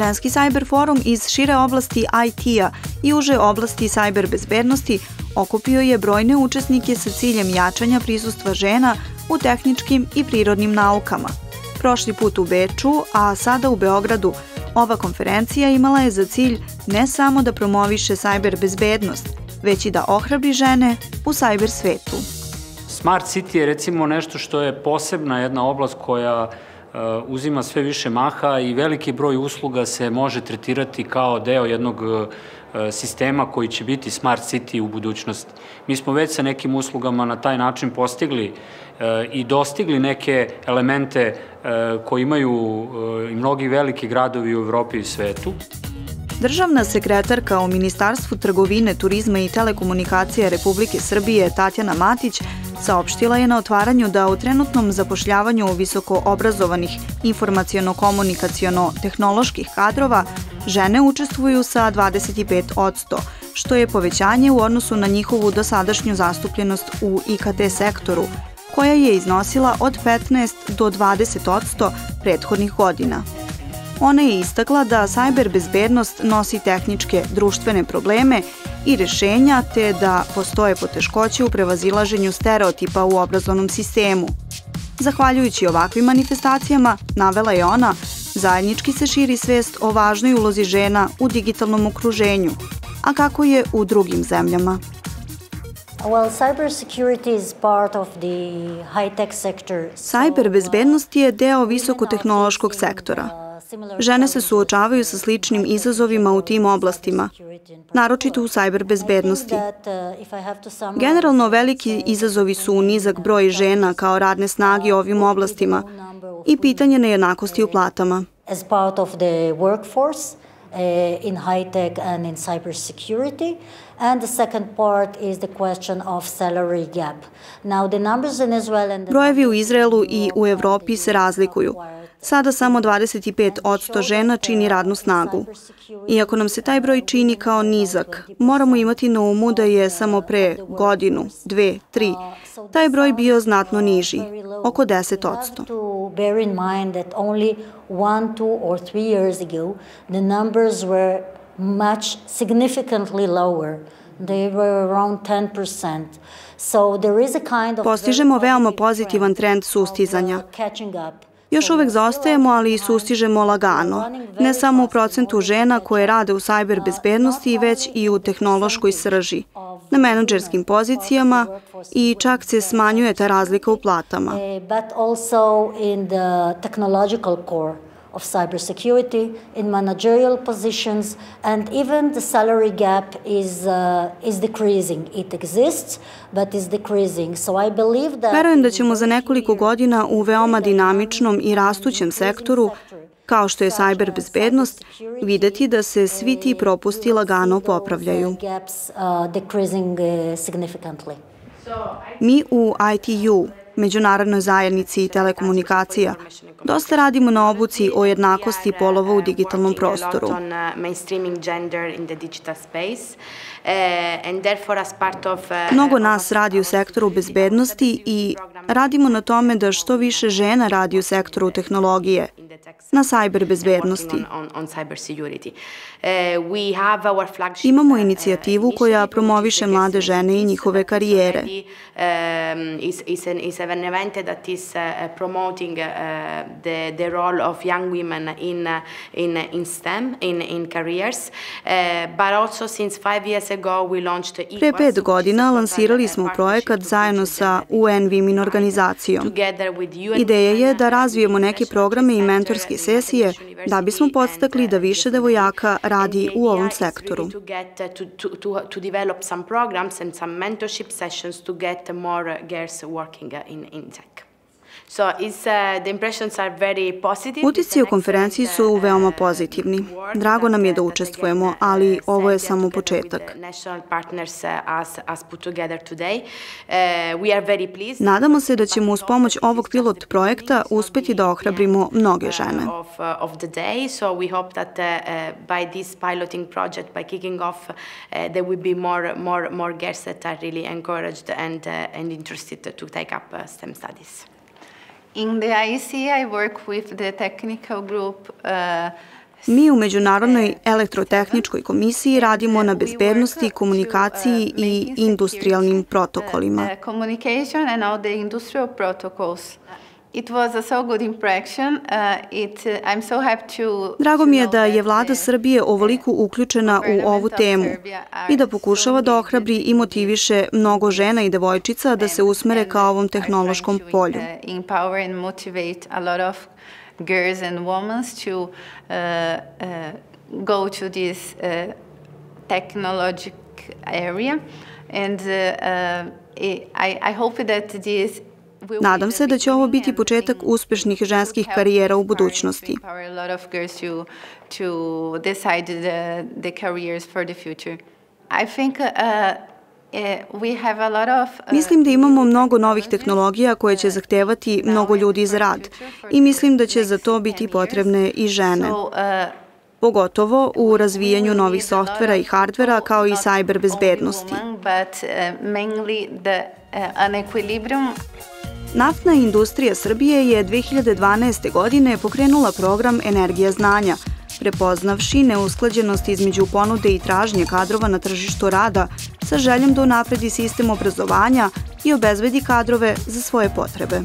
Ženski Cyber Forum iz šire oblasti IT-a i uže oblasti cyber bezbednosti okupio je brojne učesnike sa ciljem jačanja prisustva žena u tehničkim i prirodnim naukama. Prošli put u Beču, a sada u Beogradu, ova konferencija imala je za cilj ne samo da promoviše cyber bezbednost, već i da ohrabri žene u cyber svetu. Smart City je recimo nešto što je posebna jedna oblast koja uzima sve više maha i veliki broj usluga se može tretirati kao deo jednog uh, sistema koji će biti Smart City u budućnosti. Mi smo već sa nekim uslugama na taj način postigli uh, i dostigli neke elemente koji imaju i mnogi veliki gradovi u Evropi i svetu. Državna sekretarka u Ministarstvu trgovine, turizma i telekomunikacija Republike Srbije Tatjana Matić saopštila je na otvaranju da u trenutnom zapošljavanju visoko obrazovanih informacijono-komunikacijono-tehnoloških kadrova žene učestvuju sa 25%, što je povećanje u odnosu na njihovu dosadašnju zastupljenost u IKT sektoru, koja je iznosila od 15 do 20% prethodnih godina. Ona je istakla da sajber bezbednost nosi tehničke društvene probleme i rešenja te da postoje poteškoće u prevazilaženju stereotipa u obrazovnom sistemu. Zahvaljujući ovakvim manifestacijama, navela je ona, zajednički se širi svest o važnoj ulozi žena u digitalnom okruženju, a kako je u drugim zemljama. Well, cybersecurity is part of the high-tech sector. Cyber bezbednost je deo visokotehnološkog sektora. Žene se suočavaju sa sličnim izazovima u tim oblastima, naročito u sajber bezbednosti. Generalno veliki izazovi su nizak broj žena kao radne snage u ovim oblastima i pitanje nejednakosti u platama. As part of the workforce, uh, in high tech and in cybersecurity. And the second part is the question of salary gap. Now the numbers in Israel and the Brojevi u Izraelu i u Evropi se razlikuju. Sada samo 25% žena čini radnu snagu. Iako nam se taj broj čini kao nizak, moramo imati na umu da je samo pre godinu, dve, tri, taj broj bio znatno niži, oko 10%. bear in mind that only one, two or three years ago the numbers were much significantly lower. They were around 10%. So there is a kind of Postižemo veoma pozitivan trend sustizanja. Još uvek zaostajemo, ali i sustižemo lagano, ne samo u procentu žena koje rade u sajber bezbednosti, već i u tehnološkoj srži, na menadžerskim pozicijama i čak se smanjuje ta razlika u platama. Core of cybersecurity, in managerial positions, and even the salary gap is, uh, is decreasing. It exists, but is decreasing. So I believe that... Verujem da ćemo za nekoliko godina u veoma dinamičnom i rastućem sektoru kao što je sajber bezbednost, videti da se svi ti propusti lagano popravljaju. Uh, uh. Mi u ITU, Međunarodnoj zajednici telekomunikacija, dosta radimo na obuci o jednakosti polova u digitalnom prostoru. Mnogo nas radi u sektoru bezbednosti i radimo na tome da što više žena radi u sektoru tehnologije, na sajber bezbednosti. Imamo inicijativu koja promoviše mlade žene i njihove karijere. uh, uh, uh, Pre pet godina lansirali smo projekat zajedno sa UN Women organizacijom. Ideja je da razvijemo neke programe i mentorske sesije da bismo podstakli da više devojaka radi u ovom sektoru. To, to, to, to develop some programs and some mentorship sessions to get more girls working in, in tech. So is, uh, the impressions are very positive. Utici u konferenciji su veoma pozitivni. Drago nam je da učestvujemo, ali ovo je samo početak. Nadamo se da ćemo uz pomoć ovog pilot projekta uspeti da ohrabrimo mnoge žene. Of, of the day, so we hope that uh, by this piloting project, by kicking off, uh, there will be more, more, more girls that are really encouraged and, uh, and interested to take up uh, STEM studies. In the IEC, I work with the technical group uh, Mi u Međunarodnoj elektrotehničkoj komisiji radimo na bezbednosti, komunikaciji i industrijalnim protokolima. Communication and all the industrial protocols. It was a so good impression. Uh, it, uh, I'm so happy to, Drago mi je da je vlada Srbije ovoliko uključena u ovu temu i da pokušava da ohrabri i motiviše mnogo žena i devojčica da se usmere ka ovom tehnološkom polju. Empower and motivate a lot of girls and women to uh, uh, go to this uh, technologic area and uh, uh, I, I hope that this Nadam se da će ovo biti početak uspešnih ženskih karijera u budućnosti. Mislim da imamo mnogo novih tehnologija koje će zahtevati mnogo ljudi za rad. i mislim da će za to biti potrebne i žene. Pogotovo u razvijanju novih softvera i hardvera kao i sajber bezbednosti. Naftna industrija Srbije je 2012. godine pokrenula program Energija znanja, prepoznavši neusklađenost između ponude i tražnje kadrova na tržištu rada sa željom da unapredi sistem obrazovanja i obezbedi kadrove za svoje potrebe.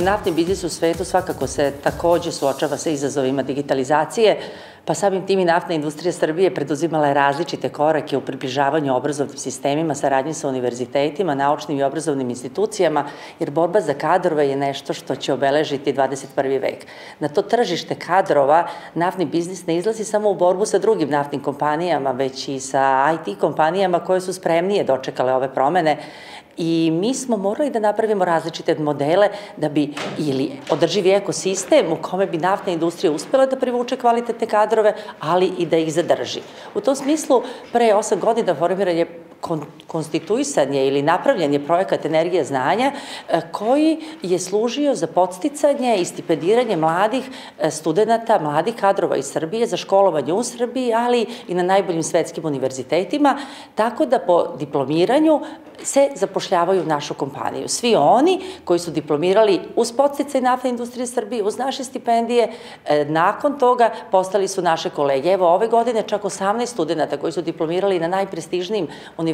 Naftni biznis u svetu svakako se takođe suočava sa izazovima digitalizacije, pa samim tim i naftna industrija Srbije preduzimala je različite korake u približavanju obrazovnim sistemima, saradnji sa univerzitetima, naučnim i obrazovnim institucijama, jer borba za kadrove je nešto što će obeležiti 21. vek. Na to tržište kadrova naftni biznis ne izlazi samo u borbu sa drugim naftnim kompanijama, već i sa IT kompanijama koje su spremnije dočekale ove promene I mi smo morali da napravimo različite modele da bi ili održivi ekosistem u kome bi naftna industrija uspela da privuče kvalitetne kadrove, ali i da ih zadrži. U tom smislu, pre 8 godina formiran je kon, konstituisanje ili napravljanje projekat Energija znanja e, koji je služio za podsticanje i stipendiranje mladih e, studenta, mladih kadrova iz Srbije za školovanje u Srbiji, ali i na najboljim svetskim univerzitetima, tako da po diplomiranju se zapošljavaju u našu kompaniju. Svi oni koji su diplomirali uz podsticaj naftne industrije Srbije, uz naše stipendije, e, nakon toga postali su naše kolege. Evo, ove godine čak 18 studenta koji su diplomirali na najprestižnijim univerzitetima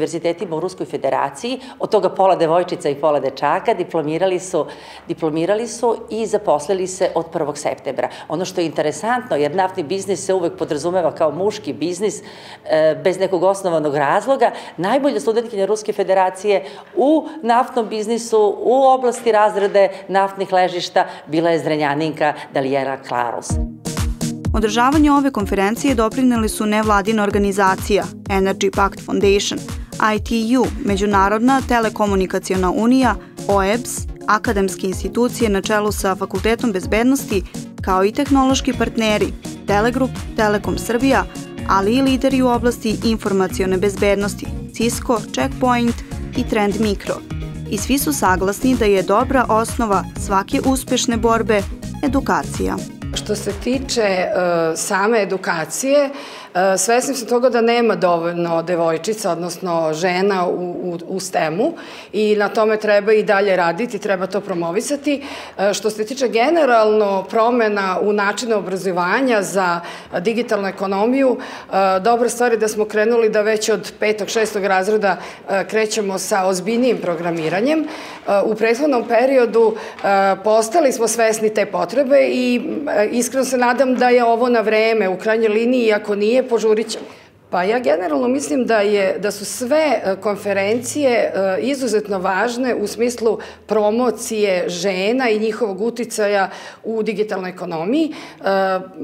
u Ruskoj federaciji, od toga pola devojčica i pola dečaka, diplomirali su, diplomirali su i zaposlili se od 1. septembra. Ono što je interesantno, jer naftni biznis se uvek podrazumeva kao muški biznis e, bez nekog osnovanog razloga, najbolje studentkinja Ruske federacije u naftnom biznisu, u oblasti razrede naftnih ležišta bila je Zrenjaninka Dalijera Klarus. Održavanju ove konferencije doprineli su nevladina organizacija Energy Pact Foundation, ITU, Međunarodna telekomunikacijona unija, OEBS, akademske institucije na čelu sa Fakultetom bezbednosti, kao i tehnološki partneri Telegrup, Telekom Srbija, ali i lideri u oblasti informacione bezbednosti Cisco, Checkpoint i Trend Micro. I svi su saglasni da je dobra osnova svake uspešne borbe edukacija. Što se tiče uh, same edukacije, uh, svesnim sam toga da nema dovoljno devojčica, odnosno žena u, u, u STEM-u i na tome treba i dalje raditi, treba to promovisati. Uh, što se tiče generalno promena u načinu obrazovanja za digitalnu ekonomiju, uh, dobra stvar je da smo krenuli da već od petog, šestog razreda krećemo sa ozbiljnijim programiranjem. U prethodnom periodu postali smo svesni te potrebe i iskreno se nadam da je ovo na vreme, u krajnjoj liniji, ako nije, požurit ćemo. Pa ja generalno mislim da, je, da su sve e, konferencije e, izuzetno važne u smislu promocije žena i njihovog uticaja u digitalnoj ekonomiji. E,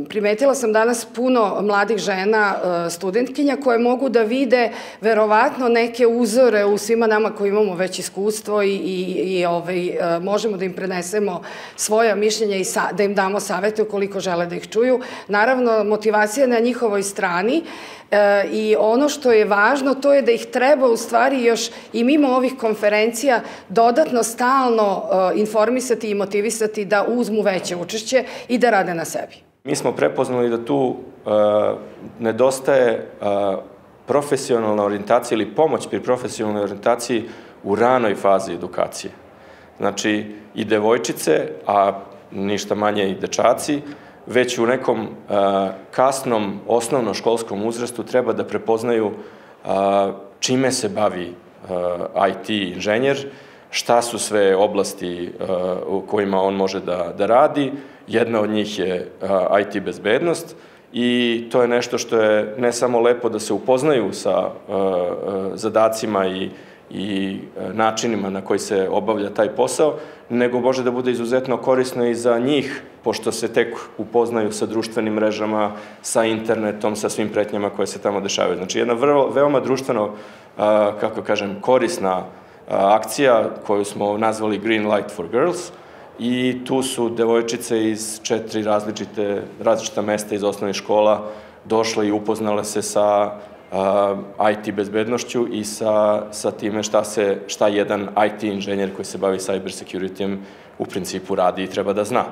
primetila sam danas puno mladih žena studentkinja koje mogu da vide verovatno neke uzore u svima nama koji imamo već iskustvo i, i, i ovaj, možemo da im prenesemo svoja mišljenja i sa, da im damo savete ukoliko žele da ih čuju. Naravno, motivacija je na njihovoj strani, E, I ono što je važno, to je da ih treba u stvari još i mimo ovih konferencija dodatno stalno e, informisati i motivisati da uzmu veće učešće i da rade na sebi. Mi smo prepoznali da tu e, nedostaje e, profesionalna orijentacija ili pomoć pri profesionalnoj orijentaciji u ranoj fazi edukacije. Znači, i devojčice, a ništa manje i dečaci, već u nekom kasnom osnovnoškolskom uzrastu treba da prepoznaju čime se bavi IT inženjer, šta su sve oblasti u kojima on može da, da radi. Jedna od njih je IT bezbednost i to je nešto što je ne samo lepo da se upoznaju sa zadacima i i e, načinima na koji se obavlja taj posao, nego može da bude izuzetno korisno i za njih, pošto se tek upoznaju sa društvenim mrežama, sa internetom, sa svim pretnjama koje se tamo dešavaju. Znači, jedna vrlo, veoma društveno, kako kažem, korisna akcija koju smo nazvali Green Light for Girls i tu su devojčice iz četiri različite, različita mesta iz osnovnih škola došle i upoznale se sa IT bezbednošću i sa, sa time šta, se, šta jedan IT inženjer koji se bavi cyber security u principu radi i treba da zna.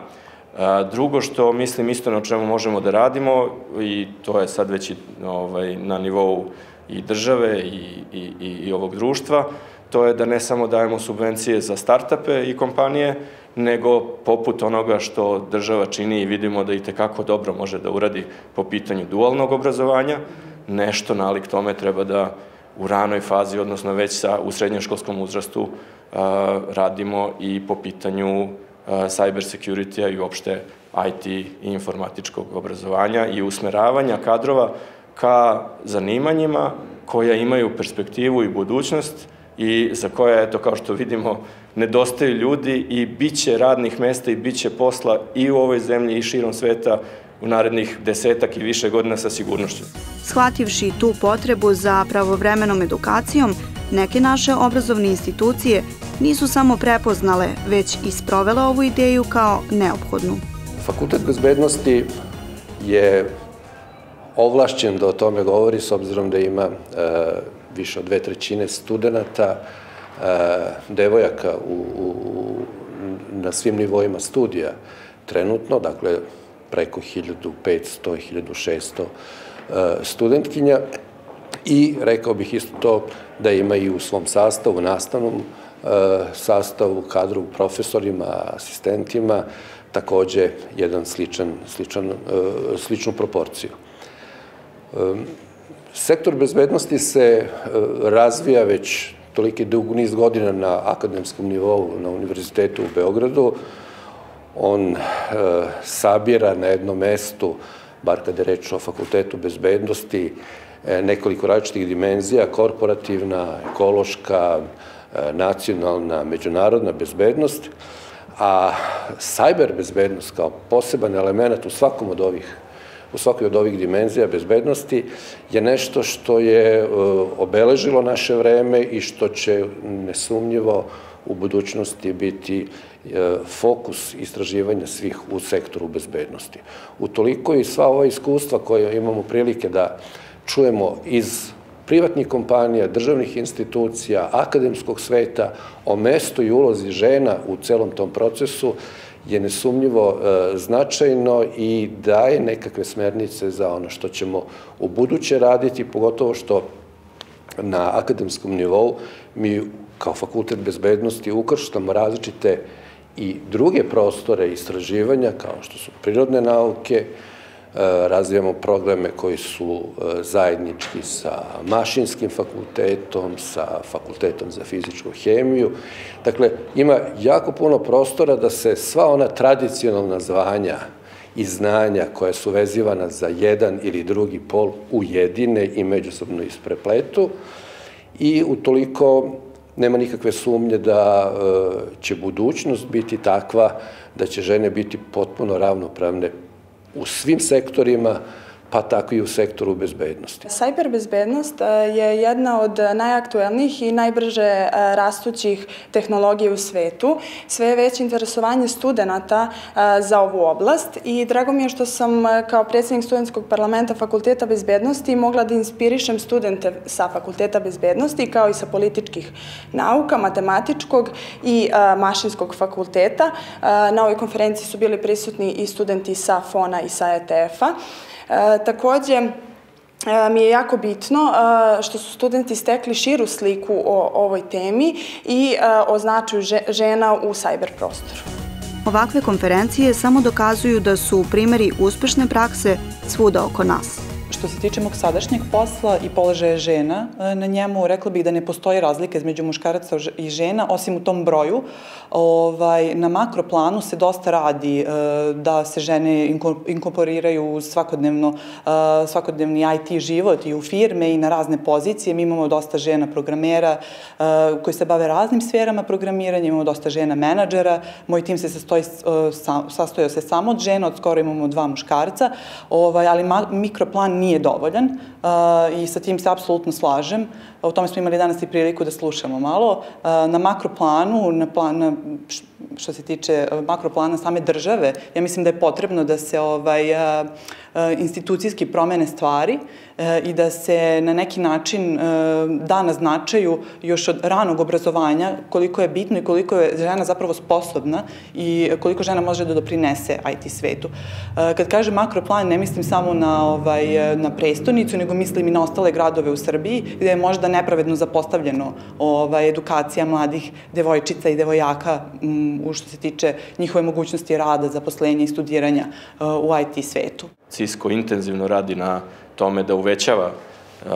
Drugo što mislim isto na čemu možemo da radimo i to je sad već i, ovaj, na nivou i države i, i, i, ovog društva, to je da ne samo dajemo subvencije za startupe i kompanije, nego poput onoga što država čini i vidimo da i tekako dobro može da uradi po pitanju dualnog obrazovanja, nešto nalik tome treba da u ranoj fazi, odnosno već sa, u srednjoškolskom uzrastu, a, radimo i po pitanju cyber security-a i uopšte IT i informatičkog obrazovanja i usmeravanja kadrova ka zanimanjima koja imaju perspektivu i budućnost i za koja, eto, kao što vidimo, nedostaju ljudi i biće radnih mesta i biće posla i u ovoj zemlji i širom sveta u narednih desetak i više godina sa sigurnošću. Shvativši tu potrebu za pravovremenom edukacijom, neke naše obrazovne institucije nisu samo prepoznale, već i sprovele ovu ideju kao neophodnu. Fakultet bezbednosti je ovlašćen da o tome govori s obzirom da ima e, više od dve trećine studenta, e, devojaka u, u, na svim nivoima studija trenutno, dakle preko 1500 1600 e, studentkinja i rekao bih isto to da ima i u svom sastavu, nastavnom e, sastavu, kadru, profesorima, asistentima, takođe jedan sličan, sličan, e, sličnu proporciju. Sektor bezbednosti se razvija već toliki dug niz godina na akademskom nivou na Univerzitetu u Beogradu, on e, sabira na jednom mestu, bar kada je reč o fakultetu bezbednosti, e, nekoliko različitih dimenzija, korporativna, ekološka, e, nacionalna, međunarodna bezbednost, a sajber bezbednost kao poseban element u svakom od ovih u svakoj od ovih dimenzija bezbednosti je nešto što je obeležilo naše vreme i što će nesumnjivo u budućnosti biti e, fokus istraživanja svih u sektoru bezbednosti. Utoliko i sva ova iskustva koje imamo prilike da čujemo iz privatnih kompanija, državnih institucija, akademskog sveta, o mestu i ulozi žena u celom tom procesu je nesumnjivo e, značajno i daje nekakve smernice za ono što ćemo u buduće raditi, pogotovo što na akademskom nivou mi kao fakultet bezbednosti ukrštamo različite i druge prostore istraživanja, kao što su prirodne nauke, e, razvijamo programe koji su e, zajednički sa mašinskim fakultetom, sa fakultetom za fizičku hemiju. Dakle, ima jako puno prostora da se sva ona tradicionalna zvanja i znanja koja su vezivana za jedan ili drugi pol ujedine i međusobno isprepletu i utoliko nema nikakve sumnje da e, će budućnost biti takva da će žene biti potpuno ravnopravne u svim sektorima, pa tako i u sektoru bezbednosti. Cyber bezbednost e, je jedna od najaktuelnijih i najbrže e, rastućih tehnologija u svetu. Sve je već interesovanje studenta e, za ovu oblast i drago mi je što sam kao predsednik studentskog parlamenta Fakulteta bezbednosti mogla da inspirišem studente sa Fakulteta bezbednosti kao i sa političkih nauka, matematičkog i mašinskog fakulteta. Na ovoj konferenciji su bili prisutni i studenti sa FONA i sa ETF-a. E, takođe, e, mi je jako bitno e, što su studenti stekli širu sliku o ovoj temi i o značaju žena u sajber prostoru. Ovakve konferencije samo dokazuju da su primeri uspešne prakse svuda oko nas. Što se tiče mog sadašnjeg posla i položaja žena, e, na njemu rekla bih da ne postoji razlike između muškaraca i žena, osim u tom broju. Ovaj, na makroplanu se dosta radi e, da se žene inkorporiraju u svakodnevno, e, svakodnevni IT život i u firme i na razne pozicije. Mi imamo dosta žena programera koji se bave raznim sferama programiranja, imamo dosta žena menadžera. Moj tim se sastoji, sastojao se samo od žena, od skoro imamo dva muškarca, ovaj, ali mikroplan nije dovoljan uh, i sa tim se apsolutno slažem. O tome smo imali danas i priliku da slušamo malo. Na makroplanu, na, plan, na što se tiče uh, makroplana same države, ja mislim da je potrebno da se ovaj, uh, uh, institucijski promene stvari i da se na neki način da na značaju još od ranog obrazovanja koliko je bitno i koliko je žena zapravo sposobna i koliko žena može da doprinese IT svetu. Kad kažem makroplan, ne mislim samo na, ovaj, na prestonicu, nego mislim i na ostale gradove u Srbiji, gde je možda nepravedno zapostavljeno ovaj, edukacija mladih devojčica i devojaka m, u što se tiče njihove mogućnosti rada, zaposlenja i studiranja uh, u IT svetu. Cisco intenzivno radi na tome da uvećava uh,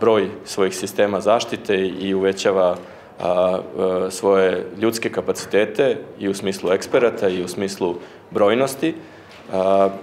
broj svojih sistema zaštite i uvećava uh, svoje ljudske kapacitete i u smislu eksperata i u smislu brojnosti.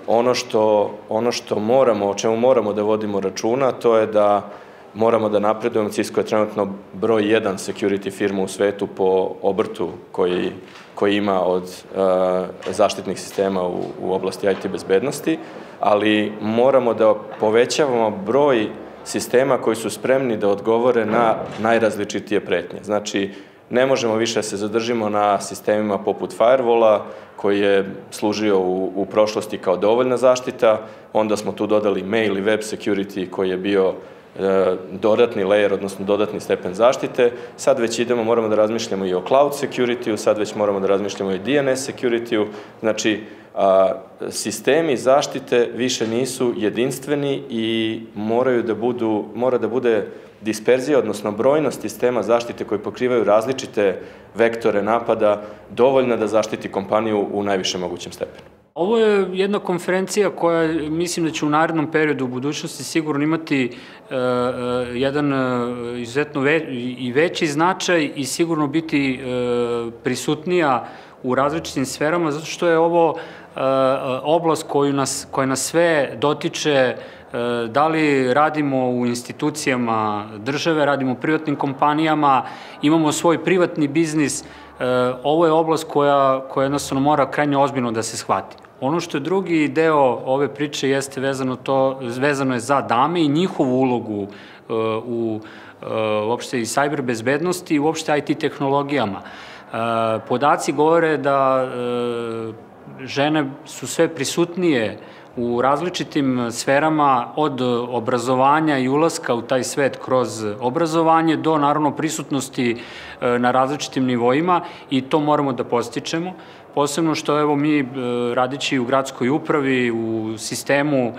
ono što, ono što moramo, o čemu moramo da vodimo računa, to je da moramo da napredujemo. Cisco je trenutno broj jedan security firma u svetu po obrtu koji koji ima od uh, zaštitnih sistema u, u oblasti IT bezbednosti, ali moramo da povećavamo broj sistema koji su spremni da odgovore na najrazličitije pretnje. Znači, ne možemo više da se zadržimo na sistemima poput firewalla, koji je služio u, u prošlosti kao dovoljna zaštita, onda smo tu dodali mail i web security koji je bio E, dodatni layer, odnosno dodatni stepen zaštite. Sad već idemo, moramo da razmišljamo i o cloud security-u, sad već moramo da razmišljamo i o DNS security-u. Znači, sistemi zaštite više nisu jedinstveni i moraju da budu, mora da bude disperzija, odnosno brojnost sistema zaštite koji pokrivaju različite vektore napada dovoljna da zaštiti kompaniju u najvišem mogućem stepenu. Ovo je jedna konferencija koja mislim da će u narednom periodu u budućnosti sigurno imati uh, jedan uh, izuzetno ve, i veći značaj i sigurno biti uh, prisutnija u različitim sferama, zato što je ovo oblast koju nas, koja nas sve dotiče da li radimo u institucijama države, radimo u privatnim kompanijama, imamo svoj privatni biznis, ovo je oblast koja, koja jednostavno mora krajnje ozbiljno da se shvati. Ono što je drugi deo ove priče jeste vezano, to, vezano je za dame i njihovu ulogu uh, u uh, uopšte i sajber bezbednosti i uopšte IT tehnologijama. Uh, podaci govore da žene su sve prisutnije u različitim sferama od obrazovanja i ulaska u taj svet kroz obrazovanje do naravno prisutnosti na različitim nivoima i to moramo da postičemo posebno što evo mi e, radići u gradskoj upravi, u sistemu e,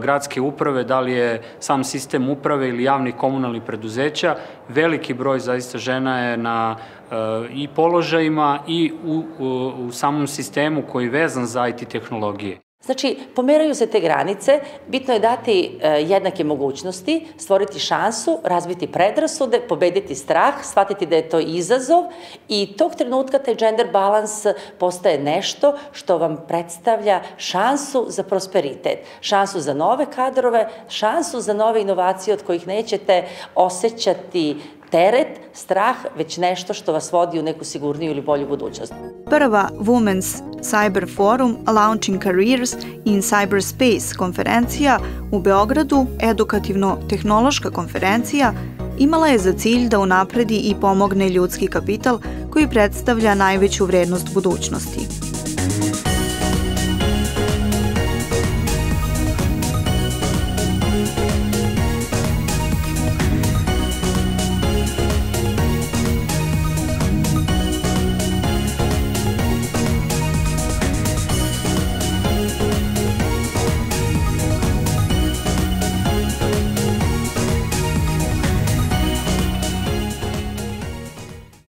gradske uprave, da li je sam sistem uprave ili javnih komunalnih preduzeća, veliki broj zaista žena je na e, i položajima i u, u, u samom sistemu koji je vezan za IT tehnologije. Znači, pomeraju se te granice, bitno je dati e, jednake mogućnosti, stvoriti šansu, razbiti predrasude, pobediti strah, shvatiti da je to izazov i tog trenutka taj gender balans postaje nešto što vam predstavlja šansu za prosperitet, šansu za nove kadrove, šansu za nove inovacije od kojih nećete osjećati teret, strah, već nešto što vas vodi u neku sigurniju ili bolju budućnost. Prva Women's Cyber Forum Launching Careers in Cyberspace konferencija u Beogradu, edukativno-tehnološka konferencija, imala je za cilj da unapredi i pomogne ljudski kapital koji predstavlja najveću vrednost budućnosti.